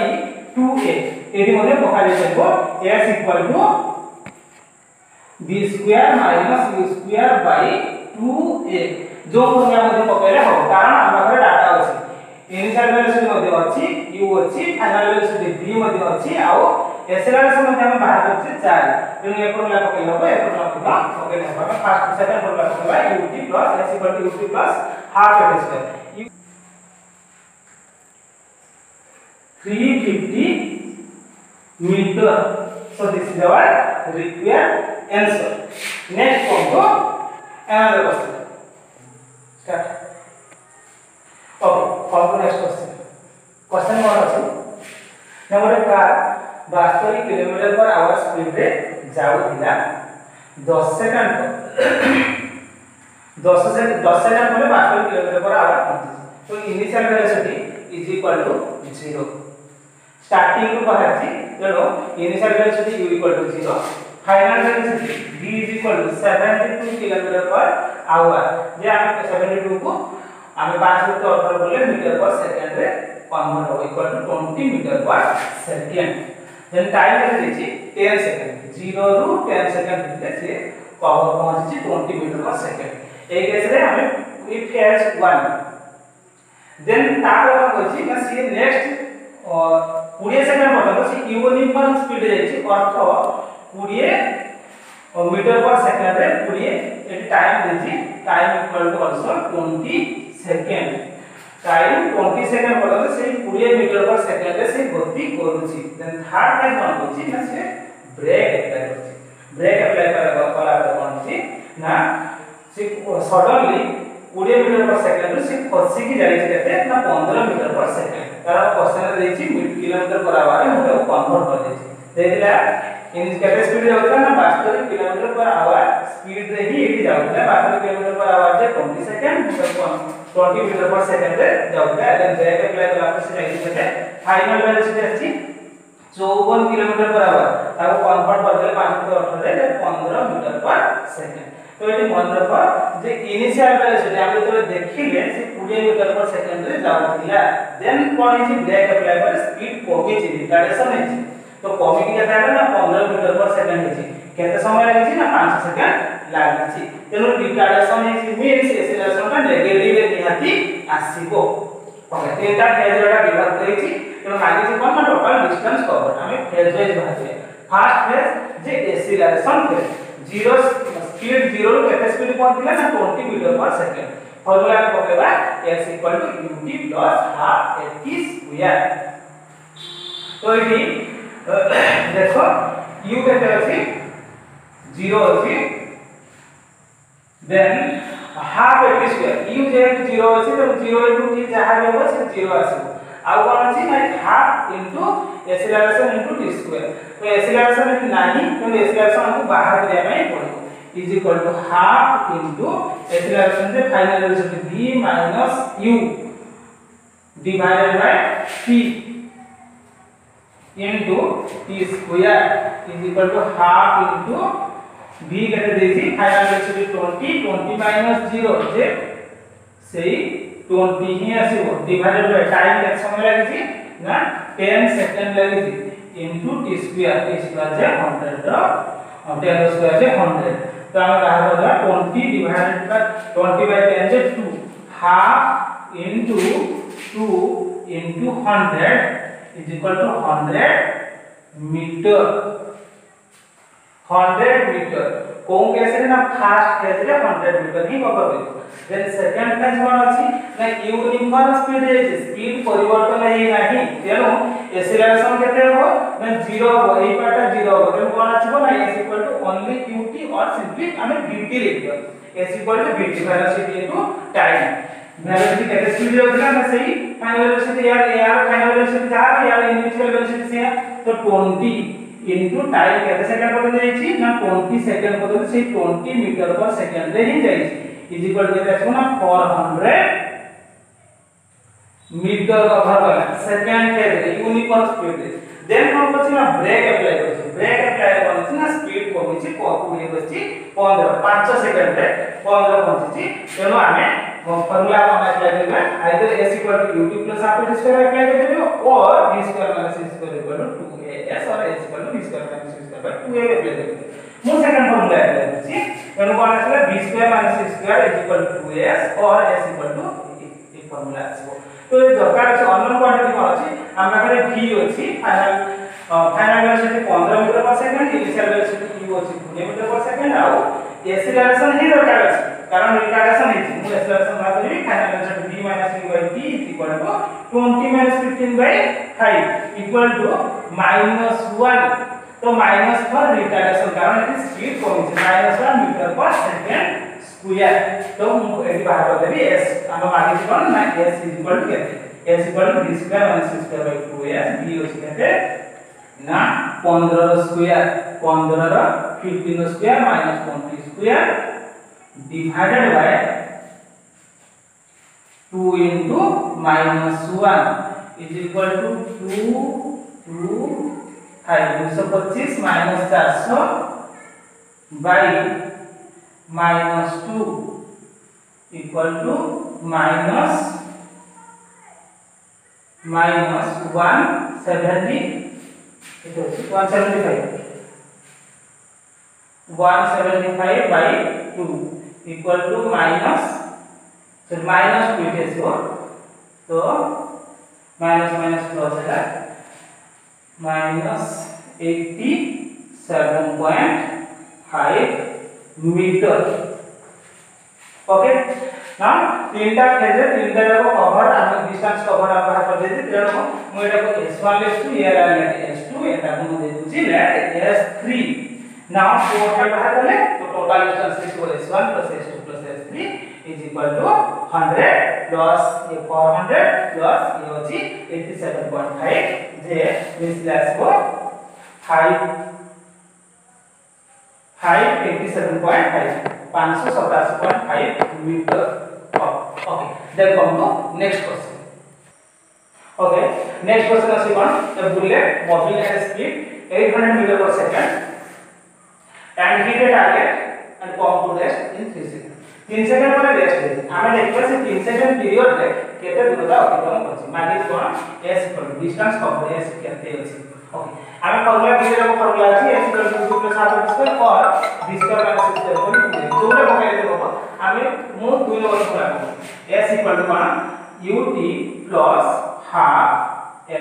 2a एठी मध्ये पकाले जाइबो s equal to b square minus u square by 2a जो फॉर्मूला मध्ये पकेले हो कारण हम पाखरे डाटा अछि इनिशियल वेलोसिटी मध्ये अछि u अछि फाइनल वेलोसिटी v मध्ये अछि आउ এসএলআর সম্বন্ধে আমরা বাহার করছি 4 এবং এ ফর্মুলা পকাই হবে এ ফর্মুলা পকাই পকাই হবে আমরা ফার্স্ট সেকেন্ড ফর্মুলা পকাই ut plus s equal to ut plus half এর square 350 meter so this is our required answer next one go another question start okay for the next question question what is now a car ବାସ୍ତରି kilometre per hour ସ୍ପିଡ଼ରେ ଯାଉଥିଲା ଦଶ second ଦଶ second ଦଶ second ପରେ ବାସ୍ତରି kilometre per hour ପହଞ୍ଚିଛି ତ initial velocity is equal to zero ଷ୍ଟାର୍ଟିଂରୁ ବାହାରିଛି ତେଣୁ initial velocity u equal to zero final velocity v is equal to 72 kilometre per hour जे हम 72 को हम 5 को अंतर बोले मीटर पर सेकंड रे कन्वर्ट हो equal to 20 metre per second then time केते देछि 10 सेकंड 0 रु 10 सेकंड भिତରେ से पावर पहुँची 20 मीटर पर सेकंड ए केस रे हमें वी फ़ेज़ 1 देन तापर कोन कहछि ना सी नेक्स्ट और 20 सेकंड पर्यंत से यूनिफॉर्म स्पीड जाइछि अर्थ 20 मीटर पर सेकंड रे 20 ए टाइम देछि time equal to also 20 second time 20 second पर्यंत से 20 मीटर पर सेकंड रे से गति करूछि देन थर्ड टाइम कोन कहछि ना से ब्रेक अप्लाई करूछि ब्रेक अप्लाई करा कला कोन छि ना से सडनली 20 मीटर पर सेकंड रे से खसी की जाई केते ना 15 मीटर पर सेकंड कारण क्वेश्चन रे देछि किलोमीटर पर आवर हम तो कन्वर्ट कर देछि देखला इन केते स्पीड जाउतला ना 72 किलोमीटर पर आवर स्पीड रे ही एठी जाउतला 72 किलोमीटर पर आवर जे 20 सेकंड तो 20 मीटर पर सेकंड रे जाउतला देन ब्रेक अप्लाई कला पर से जाई केते फाइनल वेलोसिटी अछि 54 किलोमीटर पर आवर ताको कन्वर्ट कर देले 5 to 18 रे 15 मीटर पर सेकंड तो एटी मन रख जे इनिशियल वेलोसिटी हम जेतले देखिले से 20 मीटर पर सेकंड रे जाउतिला देन कोन छि ब्रेक अप्लाई पर स्पीड कमी छि रिटार्डेशन है तो कमी की केते ना 15 मीटर पर सेकंड है केते समय लागिछि ना 5 सेकंड ଲାଗିଛି ତେଣୁ ରିଟାର୍ଡେସନ ହେଇଛି ମିନ୍ସ ଏସିଲେସନଟା ନେଗେଟିଭରେ ନିହାତି ଆସିବ ଓକେ ତିନିଟା ଫେଜରଟା ବିଭକ୍ତ ହେଇଛି ତେଣୁ ମାଗିଛି କ'ଣ ନା ଟୋଟାଲ ଡିଷ୍ଟାନ୍ସ କଭର ଆମେ ଫେଜ୍ ୱାଇଜ୍ ବାହାରିଲେ ଫାର୍ଷ୍ଟ ଫେଜ୍ ଯେ acceleration phase zero speed zero रो केते स्पीड पहुंचले ना 20 मीटर पर सेकंड फार्मूला में पकेबा x equal to ut plus half at square तो ये देखो u केते अछि 0 अछि then half a t square u ଯେହେତୁ 0 ଅଛି ତେଣୁ 0 into t ଯାହା ବି ହେବ ସେ 0 ଆସିବ ଆଉ କ'ଣ ଅଛି ନା half into acceleration into t square ତ acceleration ନାହିଁ ତେଣୁ acceleration ଆମକୁ ବାହାର କରିବା ପାଇଁ ପଡ଼ିବ is equal to half into acceleration ଯେ final result v minus u divided by t into t square is equal to half into v greater than 500 should be 20 20 minus 0 जे सेही 20 ही आसीबो डिवाइडेड बाय टाइम केत समय लागिछि ना 10 second लागिछि into t square t square जे 100 रो 10 square जे 100 तो हम बाहर होला 20 डिवाइडेड बाय 20 बाय 10 जे 2 half into 2 into 100 is equal to 100 metre 100 meter कोन केस रे ना फ़र्स्ट केस रे 100 मीटर ही कवर होइतो देन सेकंड केस कोन अछि ना यूनिफॉर्म स्पीड रे स्पीड परिवर्तन हे नाही। तेनो एक्सेलरेशन केते हो ना 0 हो एई पाटा 0 हो देन कोन अछि ना s equal to only qt और सिंपली हमें dt लिखबो s equal to dt velocity into time velocity केते स्पीड जाउतला ना सही। फाइनल वेलोसिटी यार यार फाइनल वेलोसिटी यार यार इनिशियल वेलोसिटी से तो 20 इनटू टाइम केते सेकंड पर्यंत जाईछि ना 20 सेकंड पर्यंत से 20 मीटर पर सेकंड रे ही जाईछि इज़ इक्वल टू केते आछो ना 400 मीटर कला सेकंड फ़ेज़ रे यूनिफॉर्म स्पीड देन कोन करछि ना ब्रेक अप्लाई करछि ब्रेक अप्लाई करछि ना स्पीड कमिछि 20 बछि 15 5 सेकंड रे 15 पहुंचिछि तेनो आमे फॉर्मूला को अप्लाई करबा either s equal to ut plus r square apply करबो और v square minus c square equal to 2as or s equal to v square minus c square by 2a apply करबो मो second formula apply करछि तेनो कोन आछला v square minus c square is equal to 2s or s equal to ए formula आछबो तो ये दरकार अछि अननोन क्वांटिटी कोन अछि हम पाखरे v अछि final final velocity 15 metre per second initial velocity u अछि 20 मीटर पर सेकंड आउ ही दरकार अछि कारण रिटार्डेशन है मु एक्सेलरेशन बात करी final velocity v u by t is equal to 20 minus 15 by 5 equal to minus 1 तो माइनस फॉर रिटार्डेशन कारण it speed come minus 1 metre per second square तो मु एटी बाहर कर देबी s हम माने कोन ना s is equal to केते s equal to v square minus c square by 2s v होछि केते ना 15 रो स्क्वायर 15 रो 15 रो square minus 20 square divided by 2 into minus 1 is equal to 2 through 5 so 25 minus 400 by minus 2 equal to minus minus 170 it is 175 175 by 2 equal to minus, so 2 it is so तो minus minus plus है minus 87.5 meter. Okay ना तीनटा फेजे तीनटा जाको cover हम distance cover हम बाहर कर देते तेणु मु एटा को s1 लेस टू ये लेट s2 एटा को दे दूची लेट s3 नाउ टोटल बाहर करले तो total distance is s1 s2 s3 is equal to 100 plus ये 400 प्लस ये होची 87.5 जे मींस लेट्स को 5 587.5 587.5 meter okay then come to next question okay next question is one a bullet moving at a speed 800 meter per second and hit a target and come to rest in 3 seconds. 3 second पर rest दे हमें देखिए से 3 second period रे केते दूरता अतिक्रम करछि मागिस कोन s पर डिस्टेंस कवर s केते अछि ओके हमें फॉर्मूला दिए जो फॉर्मूला अछि s equal to 2 plus half square और b square minus c square कोन जोटा पकाइले होबो हमें मु 2 number formula s equal to 1 ut plus half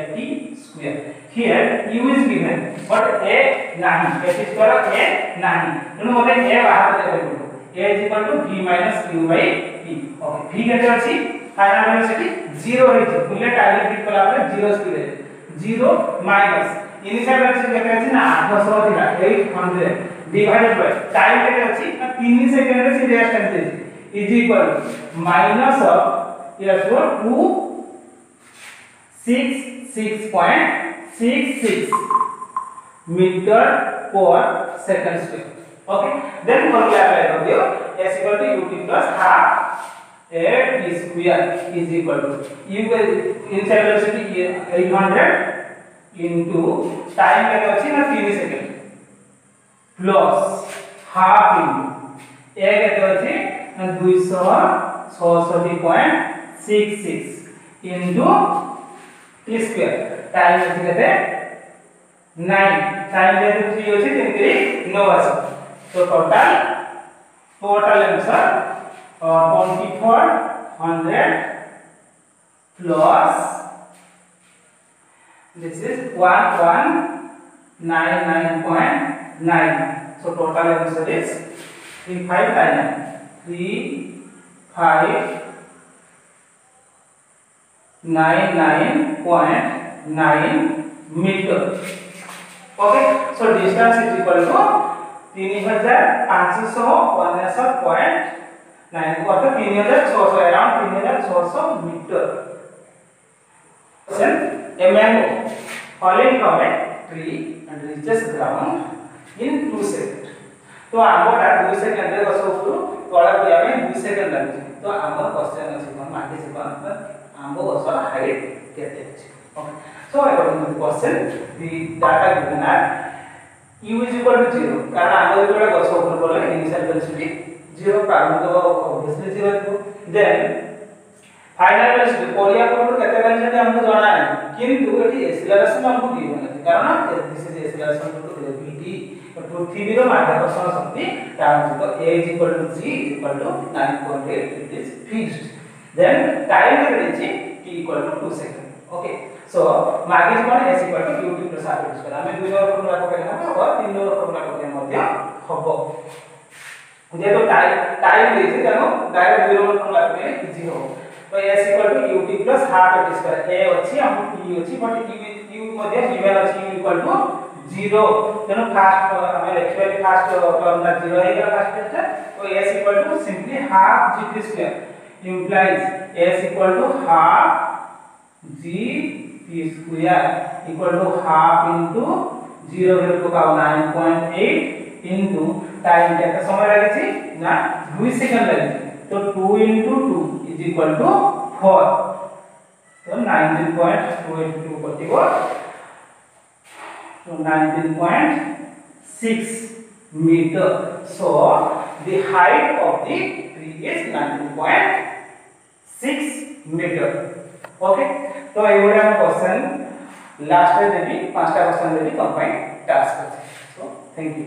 ft square. Here, u is given but a nahi f square a nahi तेणु मते a बाहर दे पड़ो a is equal to v minus q by t okay v केते अछि final velocity 0 होई छै bullet hit कला पर 0 स्पीड है. 0 माइनस इनिशियल वेलोसिटी केते अछि ना 800 थिला 800 डिवाइडेड बाय टाइम केते अछि ना 3 सेकंड रे से रेस्ट करते is equal minus of yes, what? 2 66.66 meter per second square okay then formula apply कर दियो s equal to ut half a t square is equal to u inside velocity 800 into time केते अछि ना 3 second plus half into a केते अछि ना 266.66 into t square time अछि केते 9 time जेते 3 अछि तेनकरी 9 अछि So total total answer uh, 2400 plus this is 1199.9 so total answer is 3599 3599.9 meter okay, so distance is equal to तीन हज़ार पाँच सौ उनसठ पॉइंट नाइन को अर्थात तीन हज़ार छः सौ अराउंड तीन हज़ार छः सौ metre. A mango falling from a tree and reaches ground in two seconds. तो आमटा दुई सेकेंड रे गछ उपरु पया में दुई सेकेंड लागछि तो आमर क्वेश्चन कोन मागे कोन आंबो गछर हाइट केते अछि okay so according to the question the data given are u is equal to 0 कारण आगे जो गछ ऊपर बोले इनिशियल वेलोसिटी 0 प्रारंभिक ऑब्वियसली 0 है देन फाइनल वेलोसिटी कोरिया पर केते वेलोसिटी हमको जाना है किंतु एटी एक्सेलरेशन हमको गिवन है कारण this is acceleration to gravity पृथ्वीर माध्याकर्षण शक्ति कारण तो a is equal to g is equal to 9.8 it is fixed then time केते t equal to 2 second. Okay. So मागे कोन s equal to ut plus r square हमें दुई number formula को कहना है और तीन नंबर फॉर्मूला को कहना मध्य हबो। जेतो टाइम टाइम देछि तेनो डायरेक्ट दुई नंबर फॉर्मूला को कहले इजी हो तो s equal to ut plus half at square. A अछि हम t अछि बट u u मध्य गिवन अछि u equal to 0 तेनो फास्ट हमें लिखबे फास्ट फॉर्मूला 0 है गला फास्ट तो s equal to simply half g square. Implies s equal to half g t square equal to half into 0 value को का 9.8 into time केते समय लागे छी ना 2 सेकंड लागे तो 2 into 2 is equal to 4 तो 19.282 कटिबो तो 19.6 meter so the height of the tree is 19.6 meter. Okay? तो एवढे हम क्वेश्चन लास्ट रे देबी पांचटा क्वेश्चन देबी तुम टास्क सो थैंक यू